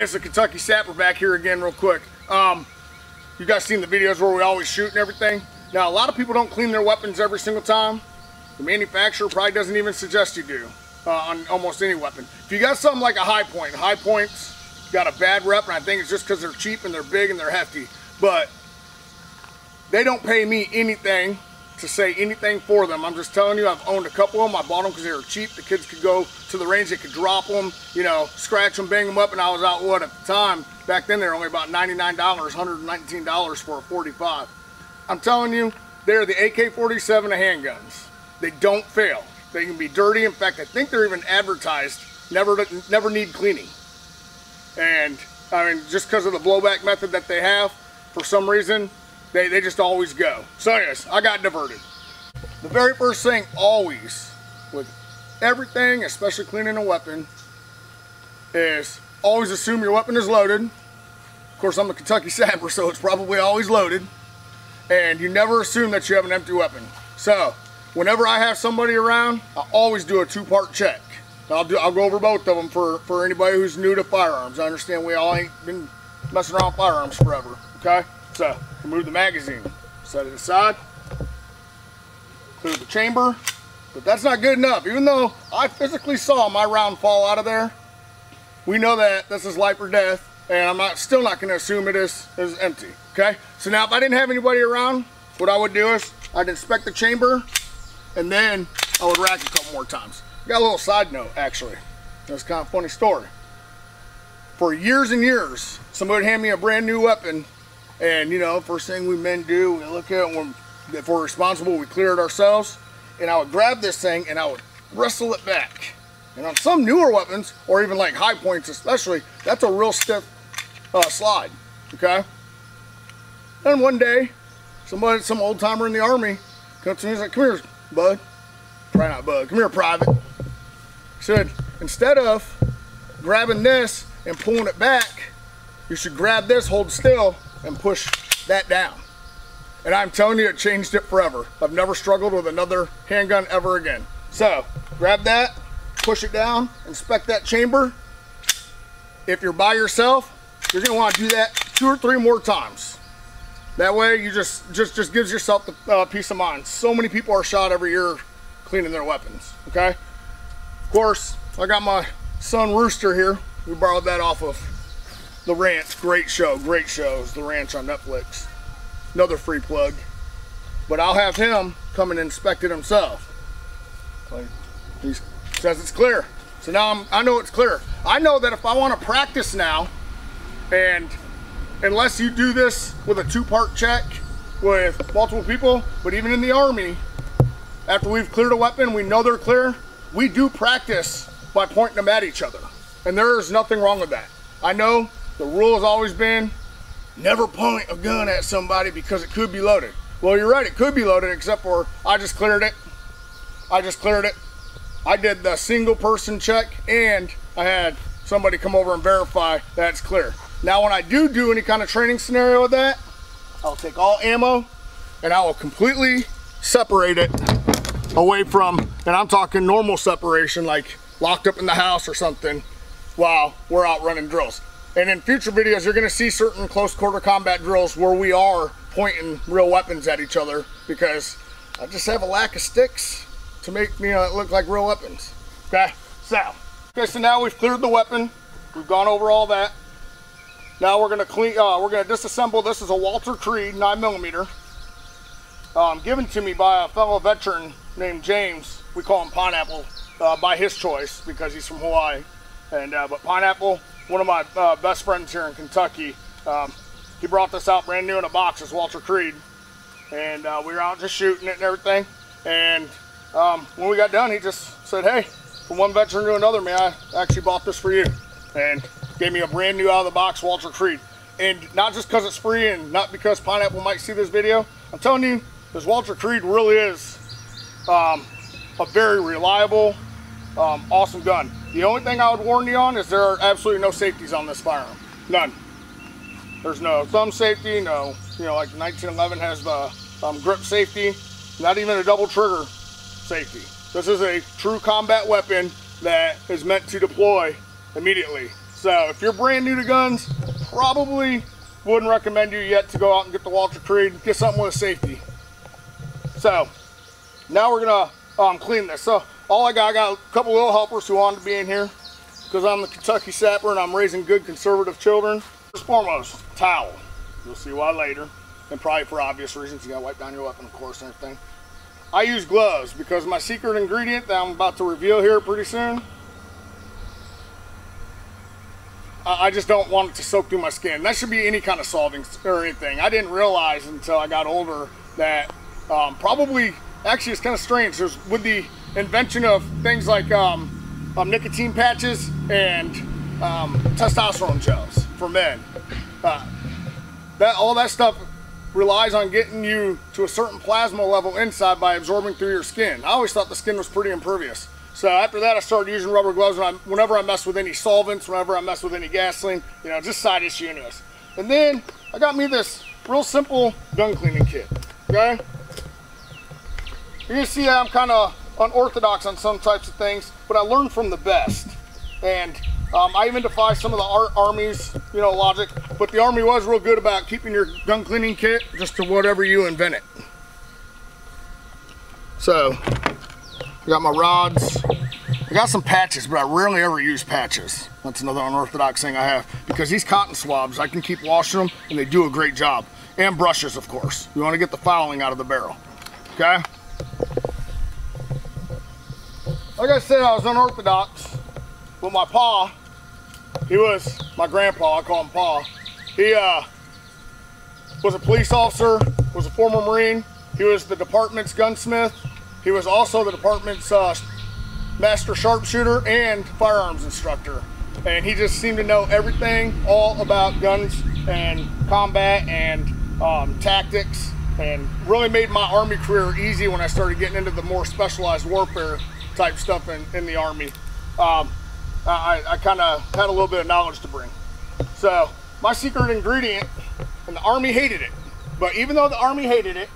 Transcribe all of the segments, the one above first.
It's the Kentucky Sapper back here again real quick. Um, you guys seen the videos where we always shoot and everything. Now, a lot of people don't clean their weapons every single time. The manufacturer probably doesn't even suggest you do uh, on almost any weapon. If you got something like a Hi-Point, high points got a bad rep, and I think it's just because they're cheap and they're big and they're hefty. But they don't pay me anything to say anything for them. I'm just telling you, I've owned a couple of them. I bought them because they were cheap. The kids could go to the range, they could drop them, you know, scratch them, bang them up, and I was out, what, at the time, back then they were only about $99, $119 for a 45. I'm telling you, they're the AK-47 of handguns. They don't fail. They can be dirty. In fact, I think they're even advertised, never, never need cleaning. And, I mean, just because of the blowback method that they have, for some reason, they, they just always go. So anyways, I got diverted. The very first thing always with everything, especially cleaning a weapon, is always assume your weapon is loaded. Of course, I'm a Kentucky Sapper, so it's probably always loaded. And you never assume that you have an empty weapon. So, whenever I have somebody around, I always do a two-part check. I'll, do, I'll go over both of them for, for anybody who's new to firearms. I understand we all ain't been messing around firearms forever, okay? So, remove the magazine, set it aside, clear the chamber, but that's not good enough. Even though I physically saw my round fall out of there, we know that this is life or death, and I'm not still not going to assume it is, is empty, okay? So now if I didn't have anybody around, what I would do is I'd inspect the chamber, and then I would rack a couple more times. Got a little side note, actually. That's kind of funny story. For years and years, somebody would hand me a brand new weapon and you know, first thing we men do, we look at it when if we're responsible, we clear it ourselves. And I would grab this thing and I would wrestle it back. And on some newer weapons, or even like Hi-Points especially, that's a real stiff uh, slide, okay? Then one day, somebody, some old timer in the army comes to me and like, come here, bud. Try not bud, come here, private. He said, instead of grabbing this and pulling it back, you should grab this, hold still, and push that down. And I'm telling you, it changed it forever. I've never struggled with another handgun ever again. So, grab that, push it down, inspect that chamber. If you're by yourself, you're gonna wanna do that two or three more times. That way, you just just just gives yourself the uh, peace of mind. So many people are shot every year cleaning their weapons, okay? Of course, I got my son Rooster here. We borrowed that off of the Ranch, great show, great shows. The Ranch on Netflix. Another free plug. But I'll have him come and inspect it himself. He says it's clear. So now I'm, I know it's clear. I know that if I want to practice now, and unless you do this with a two-part check with multiple people, but even in the Army, after we've cleared a weapon, we know they're clear, we do practice by pointing them at each other. And there is nothing wrong with that. I know the rule has always been never point a gun at somebody because it could be loaded. Well, you're right, it could be loaded, except for I just cleared it. I just cleared it. I did the single person check and I had somebody come over and verify that's clear. Now, when I do do any kind of training scenario with that, I'll take all ammo and I will completely separate it away from, and I'm talking normal separation, like locked up in the house or something while we're out running drills. And in future videos, you're gonna see certain close quarter combat drills where we are pointing real weapons at each other because I just have a lack of sticks to make me uh, look like real weapons. Okay, so, okay, so now we've cleared the weapon. We've gone over all that. Now we're gonna clean, uh, we're gonna disassemble. This is a Walther Creed nine millimeter, um, given to me by a fellow veteran named James. We call him Pineapple uh, by his choice because he's from Hawaii. And uh, but Pineapple one of my uh, best friends here in Kentucky. Um, he brought this out brand new in a box. It's Walther Creed. And uh, we were out just shooting it and everything. And um, when we got done, he just said, hey, from one veteran to another, man, I actually bought this for you. And gave me a brand new out of the box Walther Creed. And not just because it's free and not because Pineapple might see this video. I'm telling you, this Walther Creed really is um, a very reliable, um, awesome gun. The only thing I would warn you on is there are absolutely no safeties on this firearm. None. There's no thumb safety, no, you know, like 1911 has the um, grip safety, not even a double trigger safety. This is a true combat weapon that is meant to deploy immediately. So if you're brand new to guns, probably wouldn't recommend you yet to go out and get the Walther Creed. Get something with safety. So now we're gonna um, clean this. So all I got, I got a couple little helpers who wanted to be in here because I'm the Kentucky Sapper and I'm raising good conservative children. First foremost, towel. You'll see why later. And probably for obvious reasons, you gotta wipe down your weapon, of course, and everything. I use gloves because my secret ingredient that I'm about to reveal here pretty soon, I just don't want it to soak through my skin. That should be any kind of solving or anything. I didn't realize until I got older that um, probably, actually it's kind of strange. There's with the invention of things like um, um, nicotine patches and um, testosterone gels for men. Uh, that all that stuff relies on getting you to a certain plasma level inside by absorbing through your skin. I always thought the skin was pretty impervious. So after that, I started using rubber gloves when I, whenever I mess with any solvents, whenever I mess with any gasoline, you know, just side issue anyways. And then I got me this real simple gun cleaning kit, okay? You're gonna see I'm kind of unorthodox on some types of things, but I learned from the best. And um, I even defy some of the army's, you know, logic, but the army was real good about keeping your gun cleaning kit just to whatever you invent it. So, I got my rods. I got some patches, but I rarely ever use patches. That's another unorthodox thing I have. Because these cotton swabs, I can keep washing them, and they do a great job. And brushes, of course. You want to get the fouling out of the barrel. Okay? Like I said, I was unorthodox. But my pa, he was my grandpa, I call him pa. He uh, was a police officer, was a former Marine. He was the department's gunsmith. He was also the department's uh, master sharpshooter and firearms instructor. And he just seemed to know everything all about guns and combat and um, tactics and really made my Army career easy when I started getting into the more specialized warfare type stuff in, in the Army. Um, I, I kind of had a little bit of knowledge to bring. So my secret ingredient, and the Army hated it, but even though the Army hated it,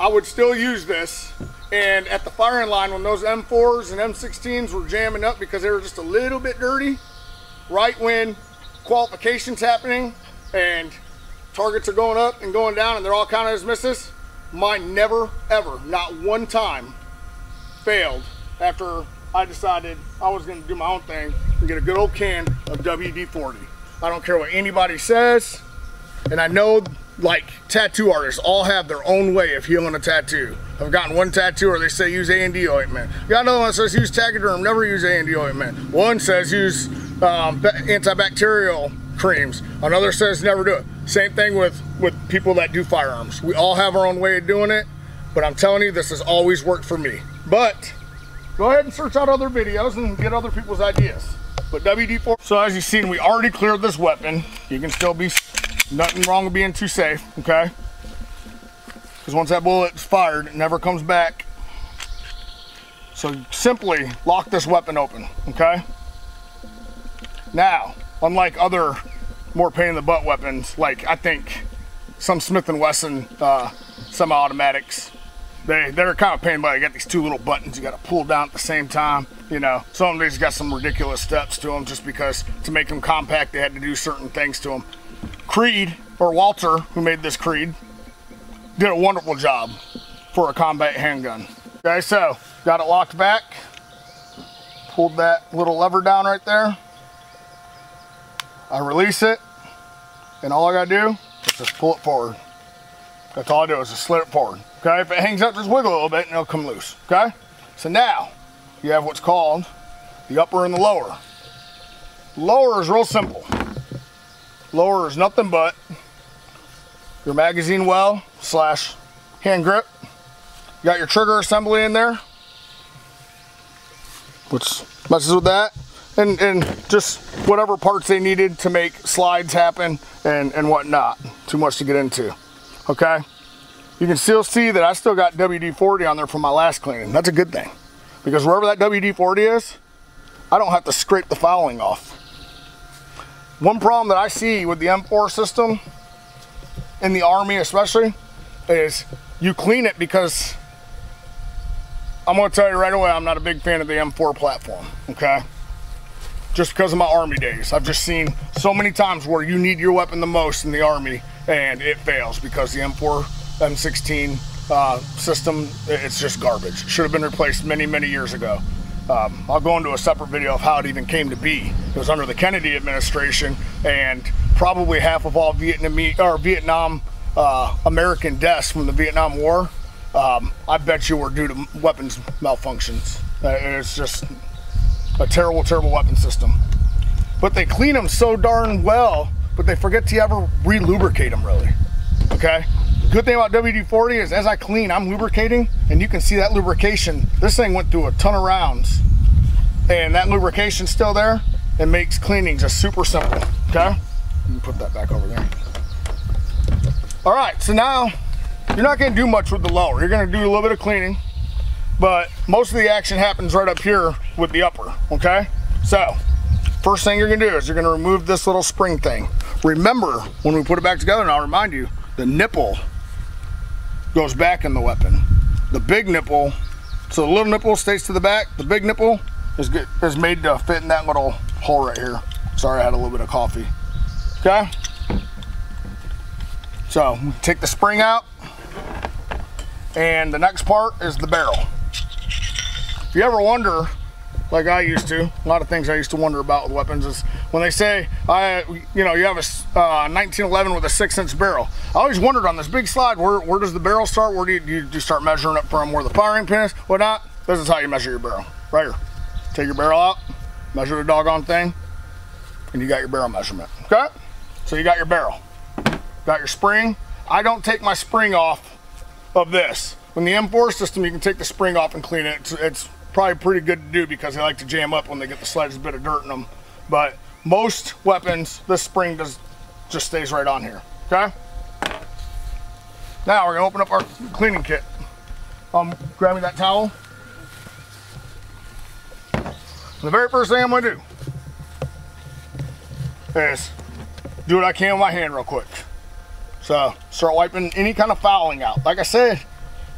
I would still use this. And at the firing line, when those M4s and M16s were jamming up because they were just a little bit dirty, right when qualifications happening and targets are going up and going down and they're all counted as misses, mine never, ever, not one time failed after I decided I was going to do my own thing and get a good old can of WD-40. I don't care what anybody says, and I know like tattoo artists all have their own way of healing a tattoo. I've gotten one tattoo where they say use A&D ointment. got another one that says use Tegaderm, never use A&D ointment. One says use um, antibacterial creams. Another says never do it. Same thing with, with people that do firearms. We all have our own way of doing it, but I'm telling you, this has always worked for me. But go ahead and search out other videos and get other people's ideas. But WD-40, so as you've seen, we already cleared this weapon. You can still be, nothing wrong with being too safe, okay? Because once that bullet's fired, it never comes back. So simply lock this weapon open, okay? Now, unlike other more pain in the butt weapons, like I think some Smith & Wesson uh, semi-automatics, they, they're kind of pain, but you got these two little buttons you got to pull down at the same time. You know, some of these got some ridiculous steps to them just because to make them compact, they had to do certain things to them. Creed, or Walther, who made this Creed, did a wonderful job for a combat handgun. Okay, so got it locked back. Pulled that little lever down right there. I release it, and all I gotta do is just pull it forward. That's all I do is just slid it forward. Okay, if it hangs up, just wiggle a little bit and it'll come loose. Okay, so now you have what's called the upper and the lower. Lower is real simple. Lower is nothing but your magazine well slash hand grip. You got your trigger assembly in there, which messes with that. And, and just whatever parts they needed to make slides happen and, and whatnot. Too much to get into. Okay? You can still see that I still got WD-40 on there from my last cleaning. That's a good thing. Because wherever that WD-40 is, I don't have to scrape the fouling off. One problem that I see with the M4 system, in the Army especially, is you clean it because I'm to tell you right away, I'm not a big fan of the M4 platform, okay? Just because of my Army days. I've just seen so many times where you need your weapon the most in the Army and it fails because the M4, M16 uh, system, it's just garbage. Should have been replaced many, many years ago. Um, I'll go into a separate video of how it even came to be. It was under the Kennedy administration, and probably half of all Vietnamese or Vietnam uh, American deaths from the Vietnam War, um, I bet you were due to weapons malfunctions. Uh, it's just a terrible, terrible weapon system. But they clean them so darn well, but they forget to ever re-lubricate them really. Okay? Good thing about WD-40 is as I clean, I'm lubricating, and you can see that lubrication. This thing went through a ton of rounds, and that lubrication's still there. It makes cleaning just super simple, okay? Let me put that back over there. All right, so now you're not gonna do much with the lower. You're gonna do a little bit of cleaning, but most of the action happens right up here with the upper, okay? So, first thing you're gonna do is you're gonna remove this little spring thing. Remember, when we put it back together, and I'll remind you, the nipple goes back in the weapon. The big nipple, so the little nipple stays to the back. The big nipple is, good, is made to fit in that little hole right here. Sorry, I had a little bit of coffee. Okay? So, take the spring out. And the next part is the barrel. If you ever wonder like I used to. A lot of things I used to wonder about with weapons is when they say, I, you know, you have a uh, 1911 with a six inch barrel. I always wondered on this big slide, where, where does the barrel start? Where do you, do you, start measuring it from where the firing pin is? Whatnot? This is how you measure your barrel, right here. Take your barrel out, measure the doggone thing, and you got your barrel measurement, okay? So you got your barrel, got your spring. I don't take my spring off of this. When the M4 system, you can take the spring off and clean it. It's, it's probably pretty good to do because they like to jam up when they get the slightest bit of dirt in them. But most weapons, this spring does just stays right on here, okay? Now we're gonna open up our cleaning kit. Um, grab me that towel. The very first thing I'm gonna do is do what I can with my hand real quick. So start wiping any kind of fouling out. Like I said,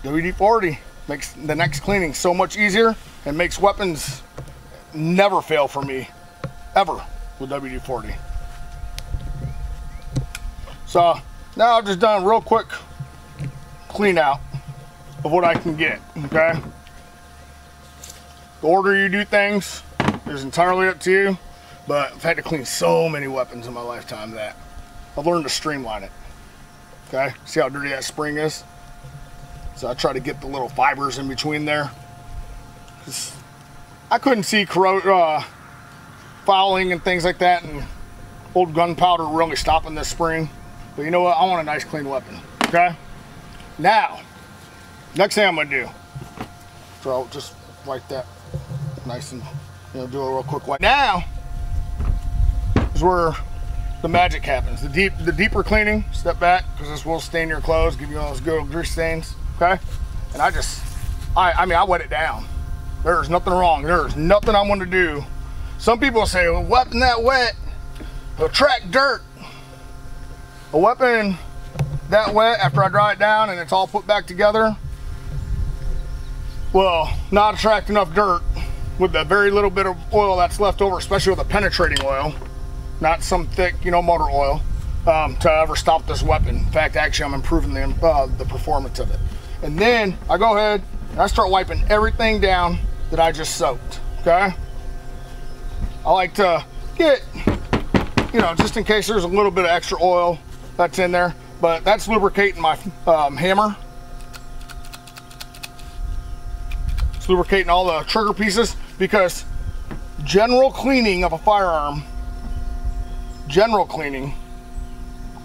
WD-40 makes the next cleaning so much easier and makes weapons never fail for me, ever, with WD-40. So now I've just done a real quick clean out of what I can get, okay? The order you do things is entirely up to you, but I've had to clean so many weapons in my lifetime that I've learned to streamline it, okay? See how dirty that spring is? So I try to get the little fibers in between there. I couldn't see uh, fouling and things like that and old gunpowder really stopping this spring. But you know what? I want a nice clean weapon. Okay? Now, next thing I'm gonna do. So I'll just wipe that nice and you know do a real quick wipe. Now is where the magic happens. The deep the deeper cleaning, step back, because this will stain your clothes, give you all those good grease stains okay? And I just, I, I mean, I wet it down. There's nothing wrong. There's nothing I'm gonna do. Some people say, well, weapon that wet, track dirt. A weapon that wet after I dry it down and it's all put back together, well, not attract enough dirt with the very little bit of oil that's left over, especially with a penetrating oil, not some thick, you know, motor oil, um, to ever stop this weapon. In fact, actually, I'm improving the, uh, the performance of it. And then I go ahead and I start wiping everything down that I just soaked, okay? I like to get, you know, just in case there's a little bit of extra oil that's in there, but that's lubricating my um, hammer. It's lubricating all the trigger pieces because general cleaning of a firearm, general cleaning,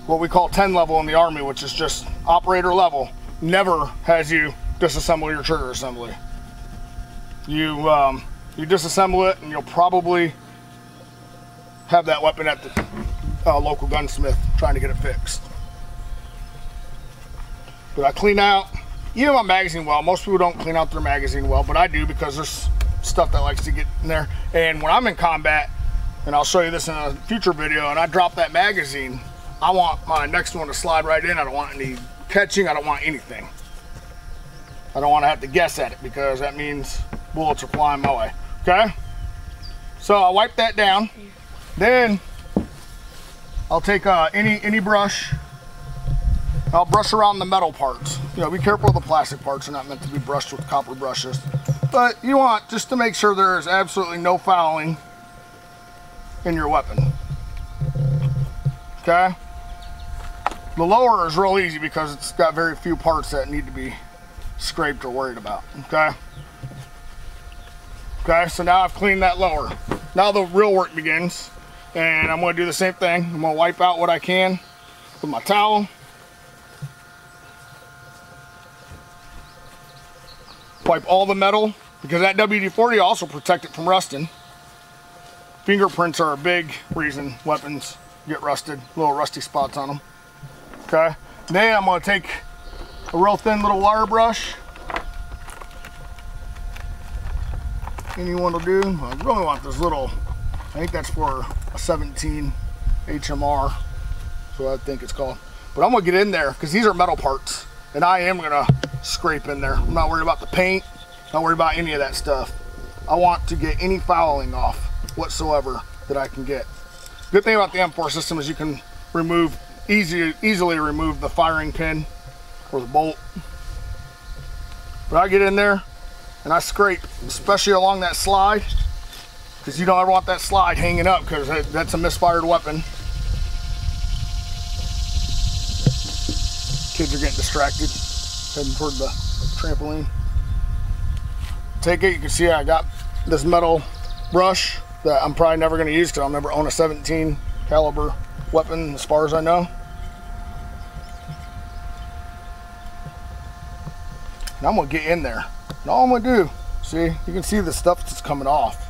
what we call 10 level in the Army, which is just operator level, never has you disassemble your trigger assembly. You um, you disassemble it and you'll probably have that weapon at the uh, local gunsmith trying to get it fixed. But I clean out, even my magazine well. Most people don't clean out their magazine well, but I do because there's stuff that likes to get in there. And when I'm in combat, and I'll show you this in a future video, and I drop that magazine, I want my next one to slide right in. I don't want any catching, I don't want anything. I don't want to have to guess at it because that means bullets are flying my way. Okay? So I wipe that down. Then I'll take uh, any any brush. I'll brush around the metal parts. You know, be careful the plastic parts. They're not meant to be brushed with copper brushes. But you want just to make sure there is absolutely no fouling in your weapon. Okay? The lower is real easy because it's got very few parts that need to be scraped or worried about. Okay? Okay, so now I've cleaned that lower. Now the real work begins. And I'm gonna do the same thing. I'm gonna wipe out what I can with my towel. Wipe all the metal because that WD-40 also protect it from rusting. Fingerprints are a big reason weapons get rusted, little rusty spots on them. Okay, then I'm gonna take a real thin little wire brush. Anyone will do. I really want this little, I think that's for a 17 HMR. What I think it's called. But I'm gonna get in there because these are metal parts and I am gonna scrape in there. I'm not worried about the paint, not worried about any of that stuff. I want to get any fouling off whatsoever that I can get. Good thing about the M4 system is you can remove, easy, easily remove the firing pin or the bolt. But I get in there and I scrape, especially along that slide, because you don't ever want that slide hanging up because that's a misfired weapon. Kids are getting distracted, heading toward the trampoline. Take it, you can see I got this metal brush that I'm probably never going to use because I'll never own a 17 caliber weapon as far as I know. And I'm to get in there. And all I'm to do, see, you can see the stuff that's coming off.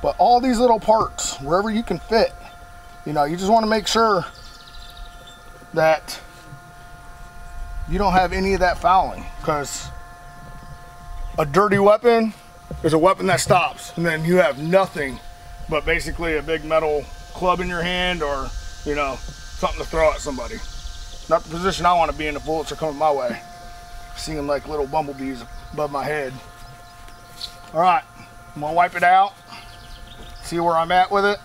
But all these little parts, wherever you can fit, you know, you just want to make sure that you don't have any of that fouling because a dirty weapon is a weapon that stops and then you have nothing but basically a big metal club in your hand or you know something to throw at somebody not the position I want to be in the bullets are coming my way seeing like little bumblebees above my head all right I'm gonna wipe it out see where I'm at with it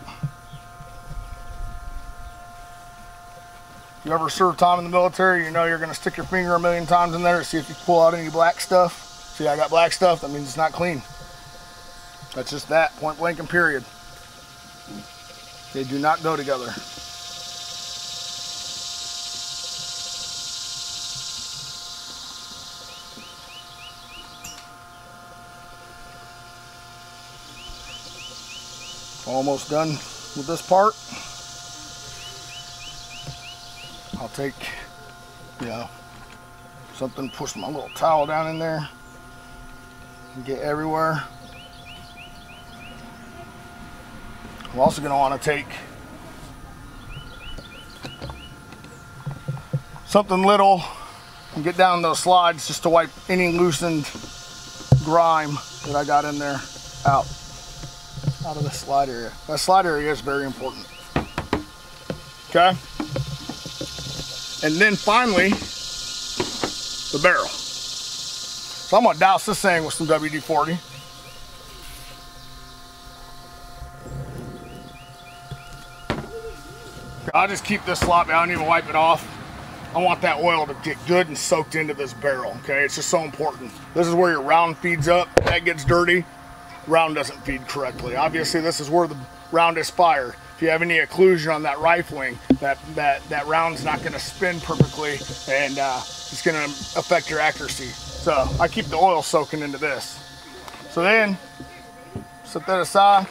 If you ever served time in the military, you know you're to stick your finger a million times in there to see if you pull out any black stuff. See, I got black stuff, that means it's not clean. That's just that, point blank and period. They do not go together. Almost done with this part. I'll take, you know, something, push my little towel down in there and get everywhere. I'm also going to want to take something little and get down those slides just to wipe any loosened grime that I got in there out out of the slide area. That slide area is very important. Okay? And then finally, the barrel. So I'm gonna douse this thing with some WD-40. I'll just keep this sloppy, I don't even wipe it off. I want that oil to get good and soaked into this barrel, okay? It's just so important. This is where your round feeds up, that gets dirty, round doesn't feed correctly. Obviously this is where the round is fired if you have any occlusion on that rifling, that, that, that round's not gonna spin perfectly and uh, it's gonna affect your accuracy. So I keep the oil soaking into this. So then, set that aside.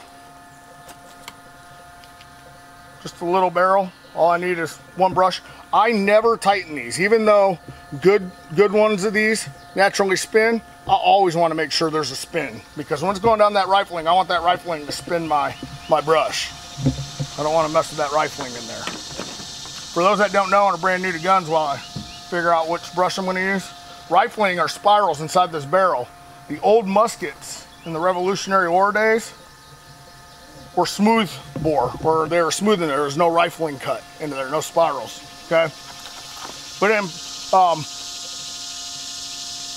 Just a little barrel. All I need is one brush. I never tighten these, even though good good ones of these naturally spin. I always want to make sure there's a spin because when it's going down that rifling, I want that rifling to spin my my brush. I don't want to mess with that rifling in there. For those that don't know and are brand new to guns while I figure out which brush I'm going to use, rifling are spirals inside this barrel. The old muskets in the Revolutionary War days were smooth bore, where they were smooth in there. Was no rifling cut into there, no spirals, okay? But then um,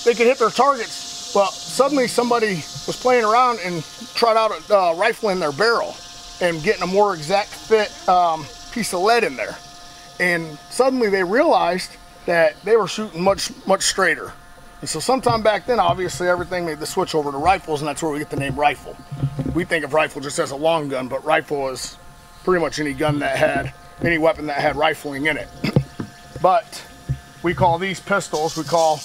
they could hit their targets Well, suddenly somebody was playing around and tried out a uh, rifle in their barrel and getting a more exact fit um, piece of lead in there. And suddenly they realized that they were shooting much, much straighter. And so sometime back then, obviously everything made the switch over to rifles and that's where we get the name rifle. We think of rifle just as a long gun, but rifle is pretty much any gun that had, any weapon that had rifling in it. but we call these pistols, we call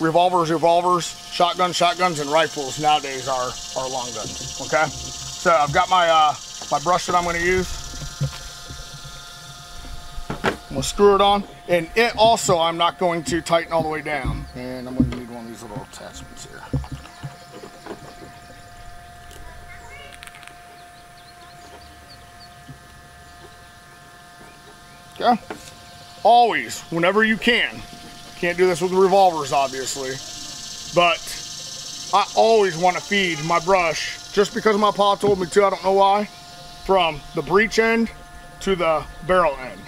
revolvers, revolvers, shotguns, shotguns, and rifles nowadays are, are long guns, okay? So I've got my, uh, my brush that I'm gonna use. I'm gonna screw it on. And it also, I'm not going to tighten all the way down. And I'm gonna need one of these little attachments here. Okay? Always, whenever you can. Can't do this with revolvers, obviously. But I always want to feed my brush, just because my pa told me to, I don't know why, from the breech end to the barrel end.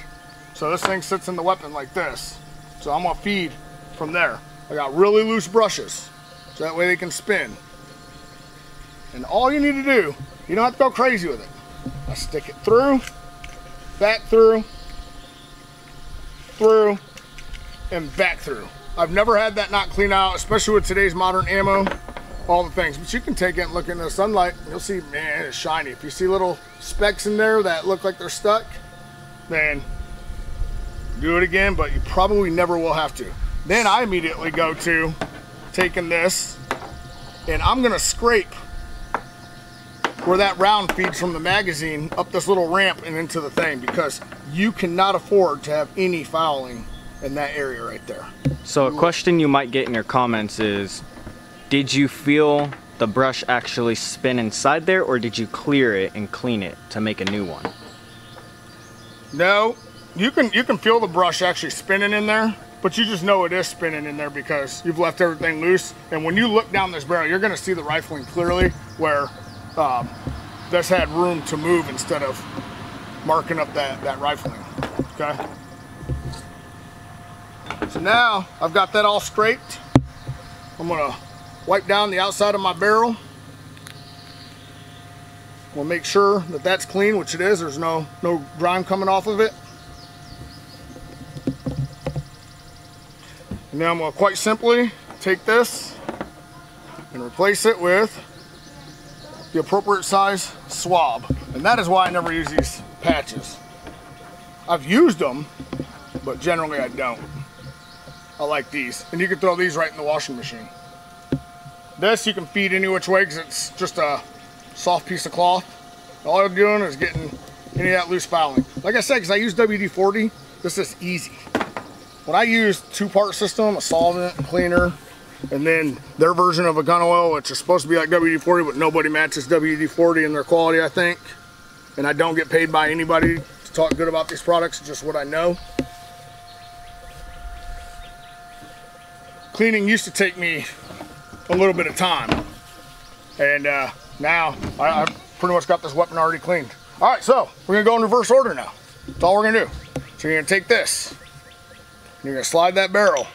So this thing sits in the weapon like this. So I'm gonna feed from there. I got really loose brushes, so that way they can spin. And all you need to do, you don't have to go crazy with it. I stick it through, back through, through, and back through. I've never had that not clean out, especially with today's modern ammo, all the things. But you can take it and look in the sunlight, you'll see, man, it's shiny. If you see little specks in there that look like they're stuck, then do it again, but you probably never will have to. Then I immediately go to taking this and I'm gonna scrape where that round feeds from the magazine up this little ramp and into the thing because you cannot afford to have any fouling in that area right there. So a question you might get in your comments is, did you feel the brush actually spin inside there or did you clear it and clean it to make a new one? No, you can you can feel the brush actually spinning in there, but you just know it is spinning in there because you've left everything loose. And when you look down this barrel, you're gonna see the rifling clearly where um, this had room to move instead of marking up that, that rifling, okay? So now I've got that all scraped. I'm gonna wipe down the outside of my barrel. We'll make sure that that's clean, which it is. There's no, no grime coming off of it. And now I'm gonna quite simply take this and replace it with the appropriate size swab. And that is why I never use these patches. I've used them, but generally I don't. I like these. And you can throw these right in the washing machine. This you can feed any which way because it's just a soft piece of cloth. All I'm doing is getting any of that loose fouling. Like I said, because I use WD-40, this is easy. When I use two-part system, a solvent, cleaner, and then their version of a gun oil, which is supposed to be like WD-40, but nobody matches WD-40 in their quality, I think. And I don't get paid by anybody to talk good about these products, just what I know. Cleaning used to take me a little bit of time. And uh, now I, I've pretty much got this weapon already cleaned. All right, so we're gonna go in reverse order now. That's all we're gonna do. So you're gonna take this, you're gonna slide that barrel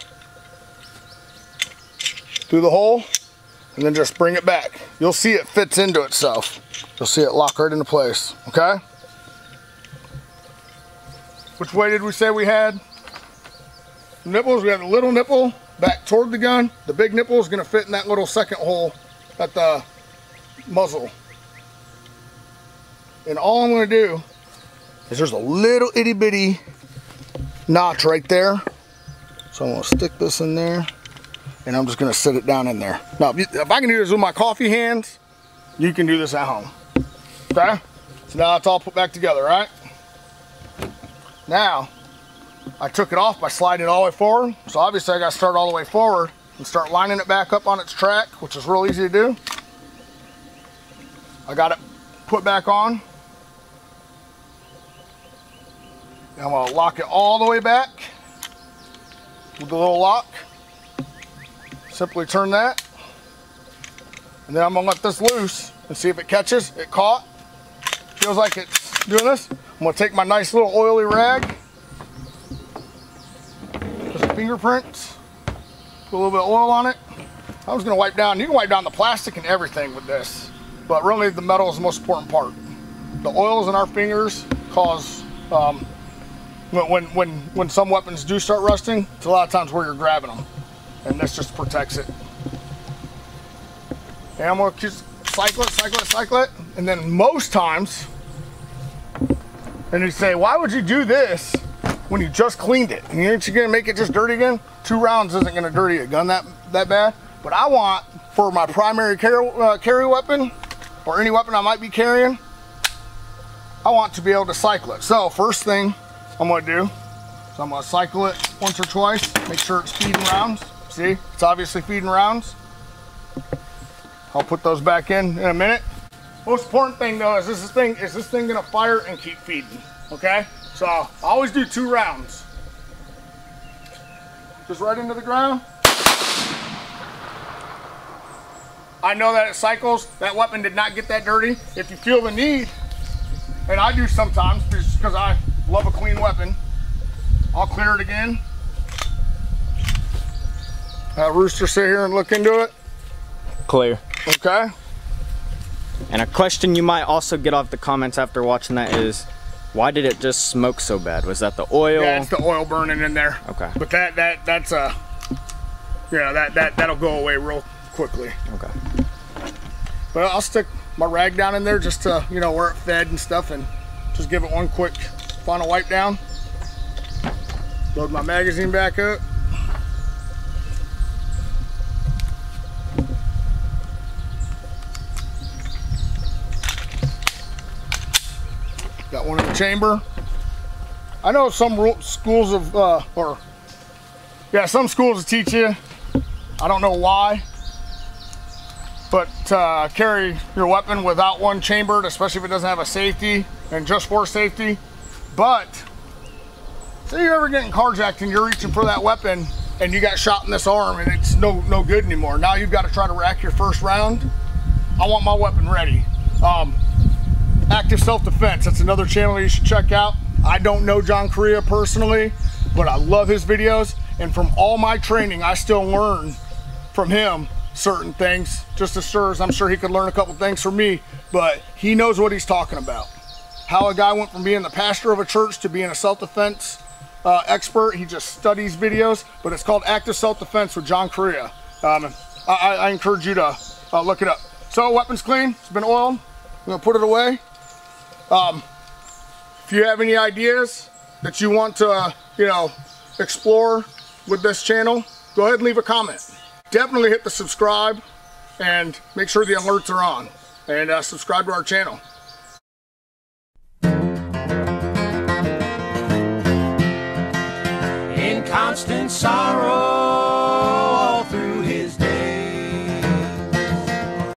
through the hole and then just bring it back. You'll see it fits into itself. You'll see it lock right into place, okay? Which way did we say we had? Nipples, we have the little nipple back toward the gun. The big nipple is gonna fit in that little second hole at the muzzle. And all I'm gonna do is there's a little itty bitty notch right there. So I'm gonna stick this in there and I'm just gonna sit it down in there. Now, if I can do this with my coffee hands, you can do this at home. Okay? So now it's all put back together, right? Now, I took it off by sliding it all the way forward. So obviously I gotta start all the way forward and start lining it back up on its track, which is real easy to do. I got it put back on. And I'm gonna lock it all the way back with the little lock. Simply turn that. And then I'm gonna let this loose and see if it catches. It caught. Feels like it's doing this. I'm gonna take my nice little oily rag. Some fingerprints. Put a little bit of oil on it. I was gonna wipe down, you can wipe down the plastic and everything with this, but really the metal is the most important part. The oils in our fingers cause, um, when, when, when some weapons do start rusting, it's a lot of times where you're grabbing them. And this just protects it. And I'm gonna just cycle it, cycle it, cycle it. And then most times, and you say, why would you do this when you just cleaned it? And you're gonna make it just dirty again? Two rounds isn't gonna dirty a gun that, that bad. But I want, for my primary carry, uh, carry weapon, or any weapon I might be carrying, I want to be able to cycle it. So first thing I'm gonna do, so I'm gonna cycle it once or twice, make sure it's feeding rounds. See, it's obviously feeding rounds. I'll put those back in in a minute. Most important thing though is this thing is this thing gonna fire and keep feeding. Okay, so I always do two rounds. Just right into the ground. I know that it cycles. That weapon did not get that dirty. If you feel the need, and I do sometimes because I love a clean weapon, I'll clear it again. Have Rooster sit here and look into it. Clear. Okay. And a question you might also get off the comments after watching that is, why did it just smoke so bad? Was that the oil? Yeah, it's the oil burning in there. Okay. But that that that's a, uh, yeah, that that that'll go away real quickly. Okay. But I'll stick my rag down in there just to you know where it fed and stuff, and just give it one quick final wipe down. Load my magazine back up. Got one in the chamber. I know some schools of, uh, or yeah, some schools teach you. I don't know why, but uh, carry your weapon without one chambered, especially if it doesn't have a safety and just for safety. But say you're ever getting carjacked and you're reaching for that weapon and you got shot in this arm and it's no no good anymore. Now you've got to try to rack your first round. I want my weapon ready. Um, Active Self-Defense. That's another channel you should check out. I don't know John Correia personally, but I love his videos. And from all my training, I still learn from him certain things. Just as sure as I'm sure he could learn a couple things from me, but he knows what he's talking about. How a guy went from being the pastor of a church to being a self-defense uh, expert. He just studies videos, but it's called Active Self-Defense with John Correia. Um, I, I, encourage you to uh, look it up. So weapon's clean, it's been oiled. I'm gonna put it away. Um, if you have any ideas that you want to, uh, you know, explore with this channel, go ahead and leave a comment. Definitely hit the subscribe and make sure the alerts are on and uh, subscribe to our channel. In constant sorrow